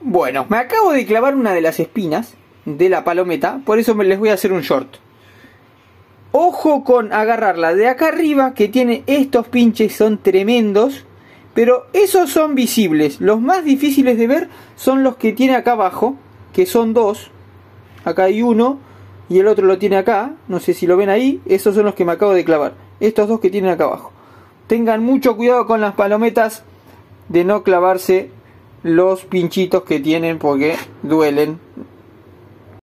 Bueno, me acabo de clavar una de las espinas de la palometa, por eso me les voy a hacer un short. Ojo con agarrarla de acá arriba, que tiene estos pinches, son tremendos. Pero esos son visibles. Los más difíciles de ver son los que tiene acá abajo, que son dos. Acá hay uno y el otro lo tiene acá. No sé si lo ven ahí. Esos son los que me acabo de clavar. Estos dos que tienen acá abajo. Tengan mucho cuidado con las palometas de no clavarse los pinchitos que tienen porque duelen.